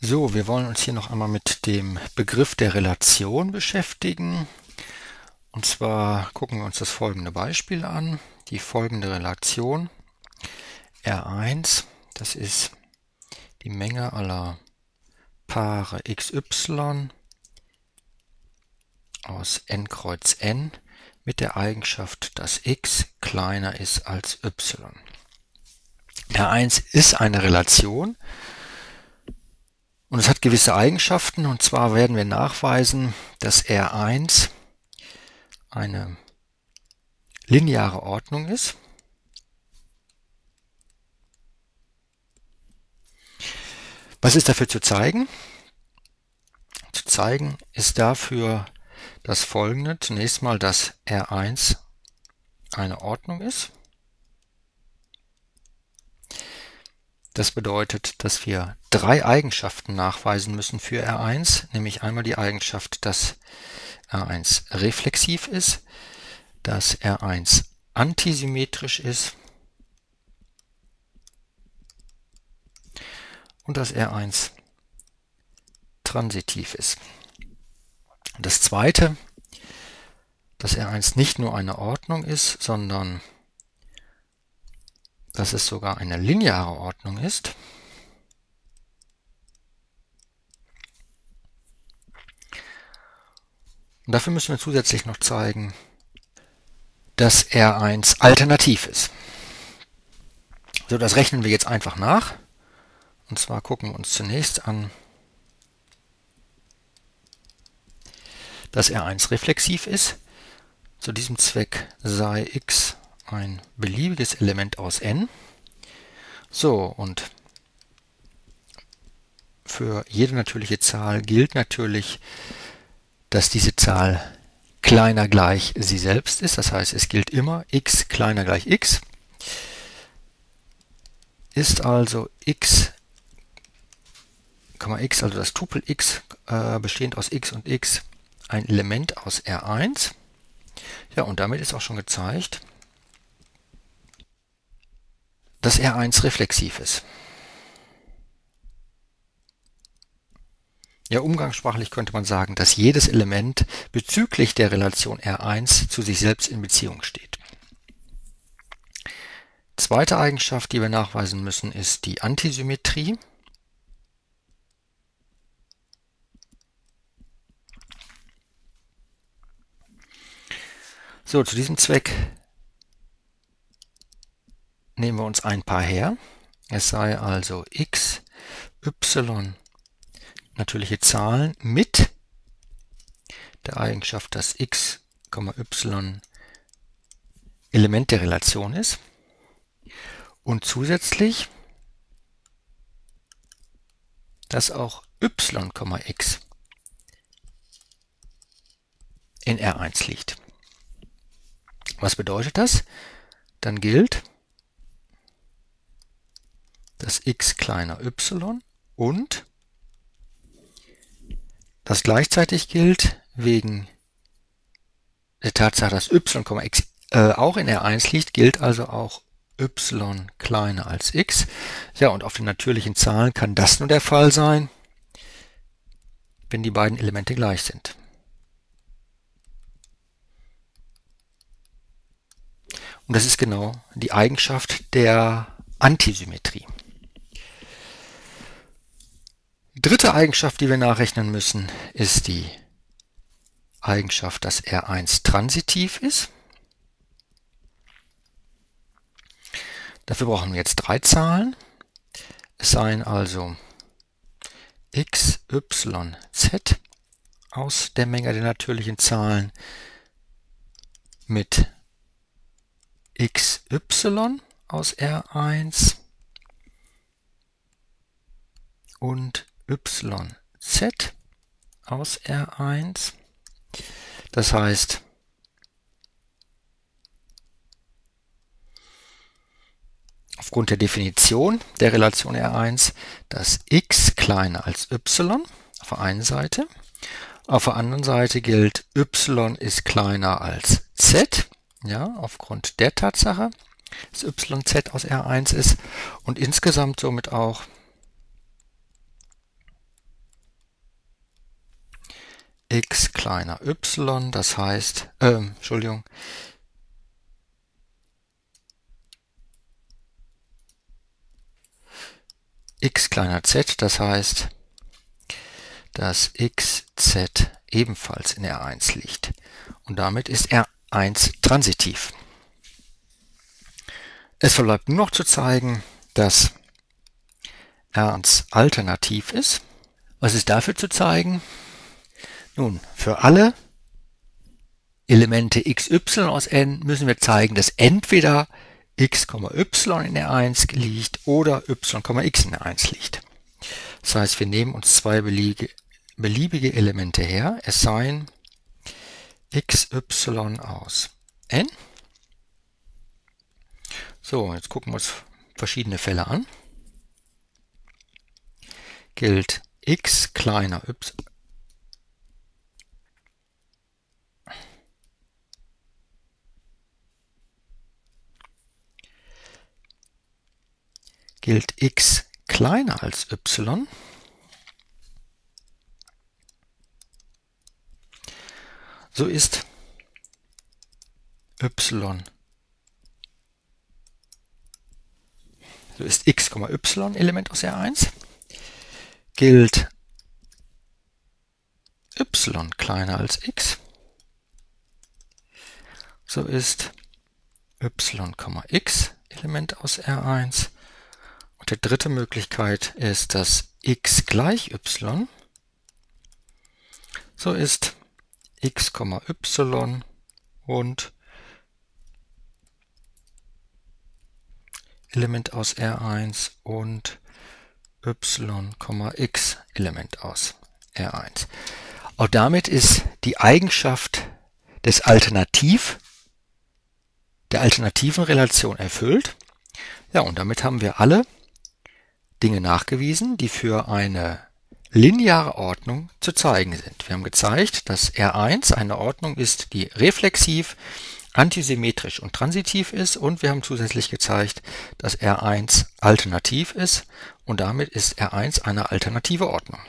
So, wir wollen uns hier noch einmal mit dem Begriff der Relation beschäftigen. Und zwar gucken wir uns das folgende Beispiel an. Die folgende Relation R1, das ist die Menge aller Paare xy aus n kreuz n mit der Eigenschaft, dass x kleiner ist als y. R1 ist eine Relation, und es hat gewisse Eigenschaften, und zwar werden wir nachweisen, dass R1 eine lineare Ordnung ist. Was ist dafür zu zeigen? Zu zeigen ist dafür das folgende. Zunächst mal, dass R1 eine Ordnung ist. Das bedeutet, dass wir drei Eigenschaften nachweisen müssen für R1, nämlich einmal die Eigenschaft, dass R1 reflexiv ist, dass R1 antisymmetrisch ist und dass R1 transitiv ist. Das zweite, dass R1 nicht nur eine Ordnung ist, sondern dass es sogar eine lineare Ordnung ist. Und dafür müssen wir zusätzlich noch zeigen, dass R1 alternativ ist. So, das rechnen wir jetzt einfach nach. Und zwar gucken wir uns zunächst an, dass R1 reflexiv ist. Zu diesem Zweck sei x ein beliebiges Element aus n. So, und für jede natürliche Zahl gilt natürlich, dass diese Zahl kleiner gleich sie selbst ist. Das heißt, es gilt immer x kleiner gleich x. Ist also x, x, also das Tupel x, äh, bestehend aus x und x, ein Element aus R1. Ja, und damit ist auch schon gezeigt, dass R1 reflexiv ist. Ja, umgangssprachlich könnte man sagen, dass jedes Element bezüglich der Relation R1 zu sich selbst in Beziehung steht. Zweite Eigenschaft, die wir nachweisen müssen, ist die Antisymmetrie. So, zu diesem Zweck uns ein Paar her. Es sei also x, y natürliche Zahlen mit der Eigenschaft, dass x, y Element der Relation ist. Und zusätzlich, dass auch y, x in R1 liegt. Was bedeutet das? Dann gilt, das x kleiner y und das gleichzeitig gilt wegen der Tatsache, dass y, x äh, auch in R1 liegt, gilt also auch y kleiner als x. Ja, und auf den natürlichen Zahlen kann das nur der Fall sein, wenn die beiden Elemente gleich sind. Und das ist genau die Eigenschaft der Antisymmetrie. Dritte Eigenschaft, die wir nachrechnen müssen, ist die Eigenschaft, dass R1 transitiv ist. Dafür brauchen wir jetzt drei Zahlen. Es seien also x, y, z aus der Menge der natürlichen Zahlen mit x, y aus R1 und yz aus R1. Das heißt, aufgrund der Definition der Relation R1, dass x kleiner als y auf der einen Seite, auf der anderen Seite gilt y ist kleiner als z, ja, aufgrund der Tatsache, dass yz aus R1 ist und insgesamt somit auch x kleiner y, das heißt, äh, Entschuldigung, x kleiner z, das heißt, dass xz ebenfalls in R1 liegt. Und damit ist R1 transitiv. Es bleibt nur noch zu zeigen, dass R1 alternativ ist. Was ist dafür zu zeigen? Nun, für alle Elemente xy aus n müssen wir zeigen, dass entweder x, y in R1 liegt oder y, x in R1 liegt. Das heißt, wir nehmen uns zwei beliebige, Elemente her, es seien xy aus n. So, jetzt gucken wir uns verschiedene Fälle an. Gilt x kleiner y gilt x kleiner als y, so ist y. So ist x, y Element aus R1, gilt y kleiner als x, so ist y, x Element aus R1 die dritte Möglichkeit ist dass x gleich y. So ist x, y und Element aus R1 und y, x Element aus R1. Auch damit ist die Eigenschaft des Alternativ, der alternativen Relation erfüllt. Ja, und damit haben wir alle Dinge nachgewiesen, die für eine lineare Ordnung zu zeigen sind. Wir haben gezeigt, dass R1 eine Ordnung ist, die reflexiv, antisymmetrisch und transitiv ist und wir haben zusätzlich gezeigt, dass R1 alternativ ist und damit ist R1 eine alternative Ordnung.